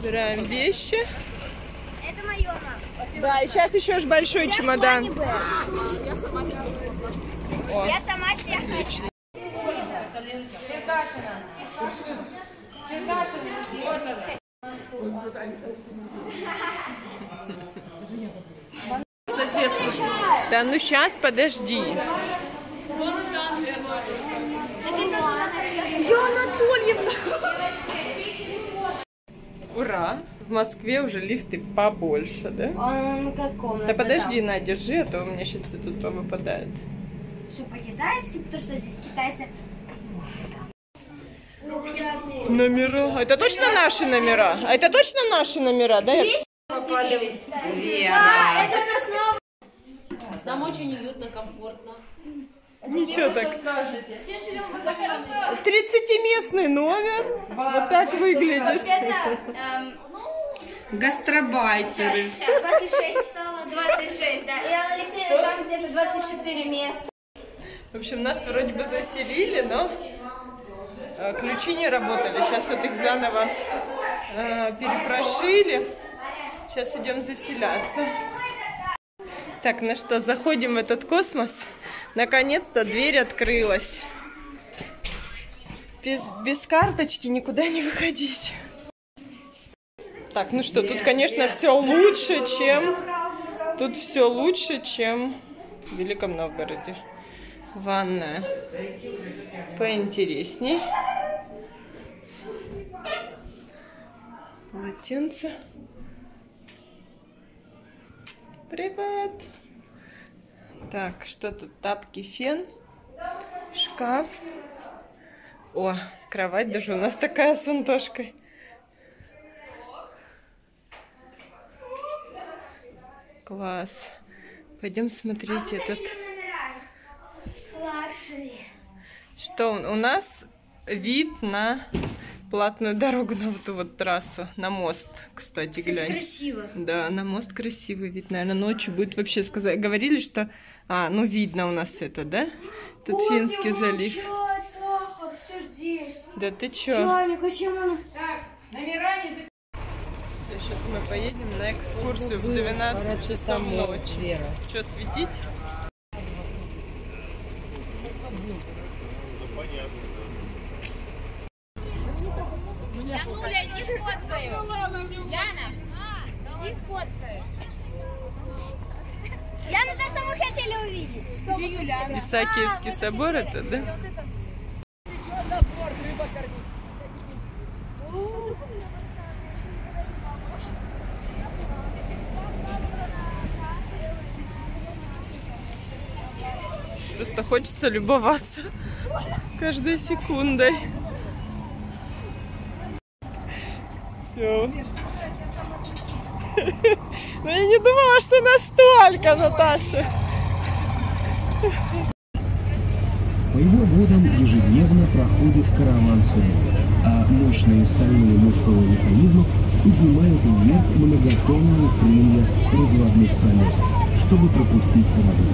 Собираем вещи. Это мое, мам. Да, и сейчас еще ж большой чемодан. О, Я сама себе хочу. да ну сейчас, подожди. Ура! В Москве уже лифты побольше, да? Он как комната. Да подожди, на, держи, а то у меня сейчас все тут повыпадает. Все по-китайски, потому что здесь китайцы. Номера. А Это точно наши номера? А это точно наши номера, да? Я- Да, это наш новый. Там очень уютно, комфортно. Ничего так. Все живем в этом доме. 30-местный номер. Вот так выглядит. Эм, Гастробайтеры. сейчас 26 стало. 26, да. И Алексеевна, там где-то 24 места. В общем, нас вроде бы заселили, но э, ключи не работали. Сейчас вот их заново э, перепрошили. Сейчас идем заселяться. Так, ну что, заходим в этот космос. Наконец-то дверь открылась. Без, без карточки никуда не выходить. Так, ну что, тут, конечно, все лучше, чем... Тут все лучше, чем в Великом Новгороде. Ванная поинтересней. Полотенце. Привет. Так, что тут? Тапки, фен, шкаф. О, кровать даже у нас такая с антошкой. Класс. Пойдем смотреть этот. Luxury. Что у нас вид на платную дорогу на вот эту вот трассу, на мост, кстати, глянь. красиво. Да, на мост красивый вид, наверное, ночью будет вообще сказать. Говорили, что, а, ну видно у нас это, да? Тут Финский залив. Чай, сахар, все здесь. Да ты чё? Чайник, а чем он? Все, сейчас мы поедем на экскурсию в 12 часов ночи. Что, светить? Исаакиевский собор это, да? Просто хочется любоваться каждой секундой. Все. Но я не думала, что настолько, Наташа. По его водам ежедневно проходит караван судов, а мощные стальные мускулы механизмов поднимают вверх многотонные крылья разводных самолетов, чтобы пропустить корабли.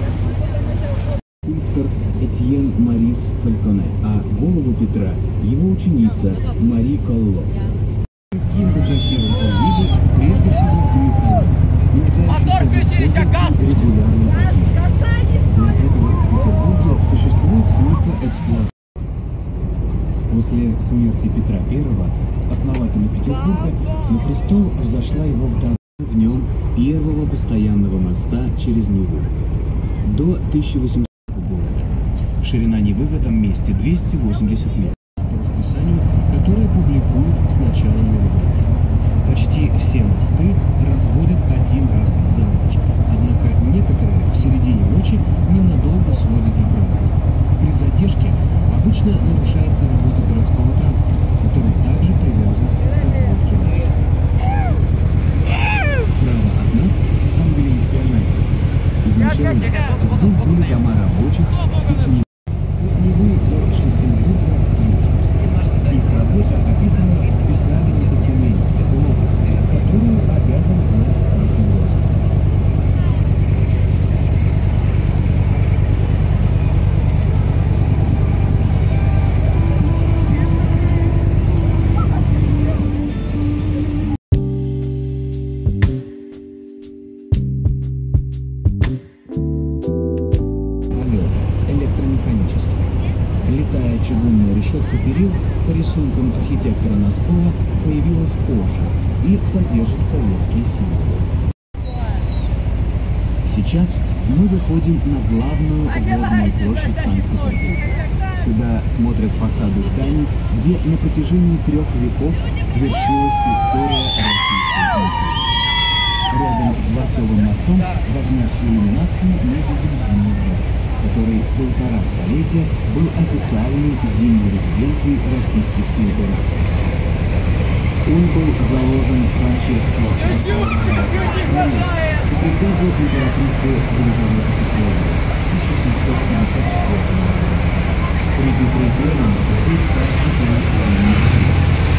Скульптор Этьен Марис Фальконе, а голову Петра – его ученица Мари Колло. Каким бы красивым он был, прежде всего механик, нуждающийся в регулярной охране. Для После смерти Петра I, основателя Петербурга, на престол взошла его вдова в нем первого постоянного моста через Неву. До 1800 года. Ширина Невы в этом месте 280 метров. По расписанию, которое публикуют с начала навигации. Почти все мосты содержит советские символы. Сейчас мы выходим на главную водную площадь Санкт-Петербурга. Сюда смотрят фасады зданий, где на протяжении трех веков вершилась история Российской империи. Рядом с Дворцовым мостом в огнях иллюминации мы видим Зимний дворец, который полтора столетия был официальной зимней резиденцией российских императоров. Он был заложен Франческо приказу императрицы Елизаветы Петровны в 1754 году. При Петре Первом здесь также колония.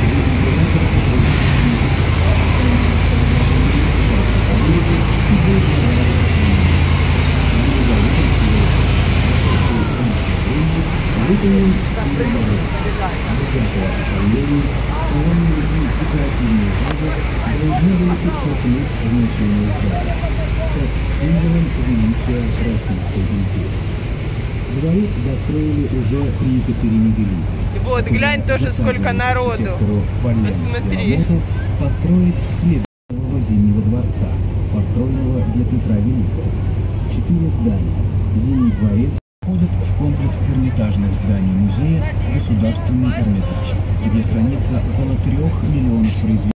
Император Петр Выполнен колонии и декоративные базы должны были подчеркнуть значение стать символом величия Российской империи. Дворец достроили уже при Екатерине Великой. Вот, глянь тоже, сколько народу. Посмотри. Построить следующего Зимнего дворца, построенного для Петра Великого. Четыре здания. Зимний дворец входит в комплекс эрмитажных зданий музея «Государственный Эрмитаж», где хранится около трех миллионов произведений.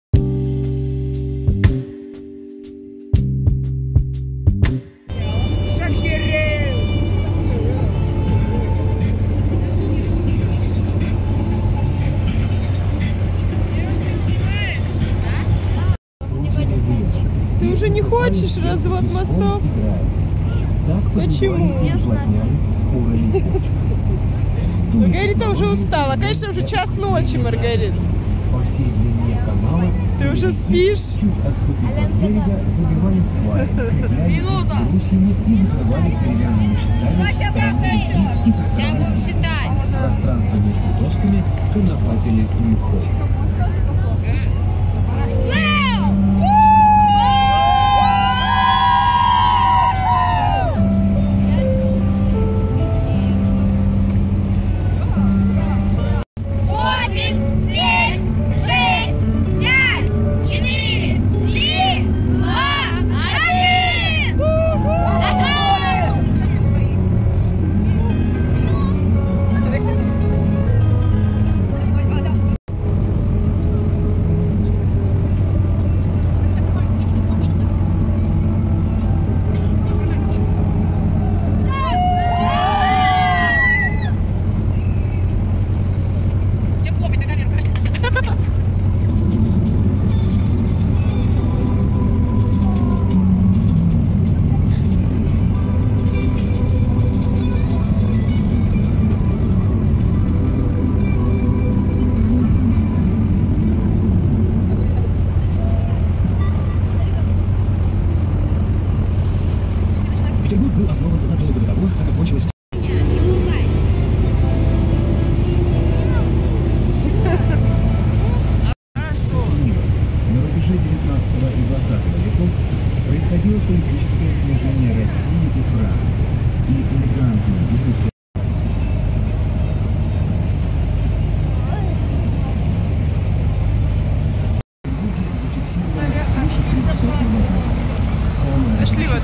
Ты уже не хочешь развод мостов? Почему? Маргарита уже устала. Конечно, уже час ночи, Маргарита. По всей длине канала Ты уже спишь? чуть отступив от берега, забивали сваи, скрепляли брусьями и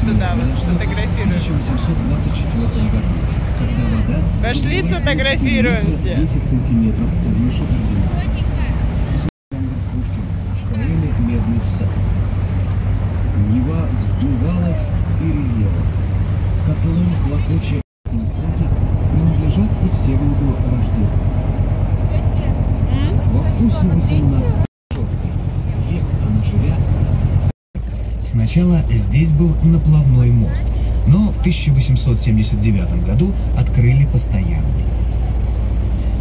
туда, вот сфотографируем. 1824 году, когда вода Пошли сфотографируемся. 10 сантиметров выше ординара. Пушкин строили медный всад. Нева вздувалась и ревела. Котлом клокоча Сначала здесь был наплавной мост, но в 1879 году открыли постоянный.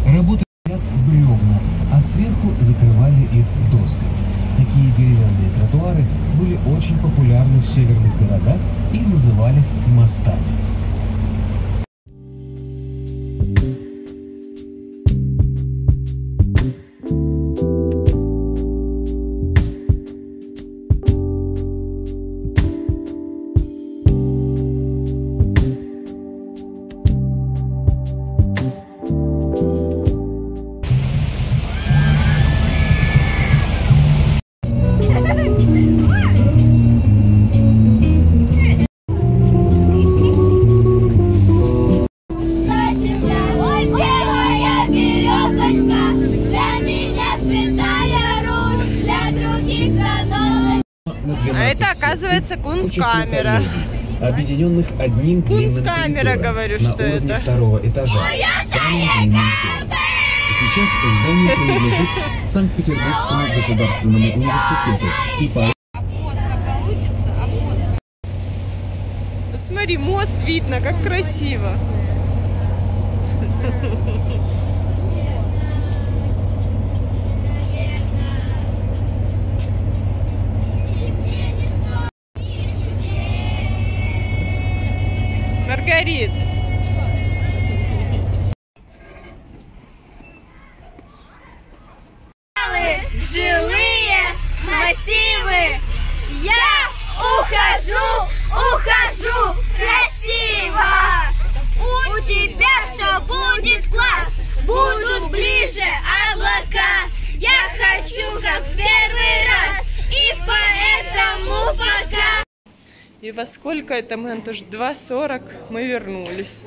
Работали ряд бревна, а сверху закрывали их досками. Такие деревянные тротуары были очень популярны в северных городах и назывались мостами. Кунсткамера. коллегий, объединенных одним длинным коридором говорю, на что уровне это. второго этажа, самым длинным залом. Сейчас здание принадлежит Санкт-Петербургскому государственному университету, и по А? Смотри, мост видно, как красиво. Будут ближе облака. Я хочу как в первый раз. И поэтому пока. И во сколько это мы, Антош? 2.40 мы вернулись.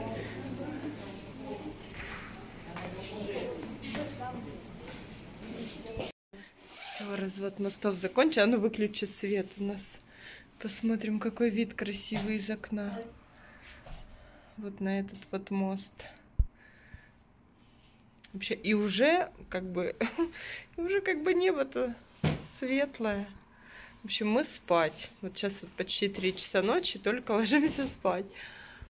Все, развод мостов закончен. А ну выключи свет у нас. Посмотрим, какой вид красивый из окна. Вот на этот вот мост. Вообще, и уже как бы, уже как бы небо-то светлое. В общем, мы спать. Вот сейчас вот почти 3 часа ночи, только ложимся спать.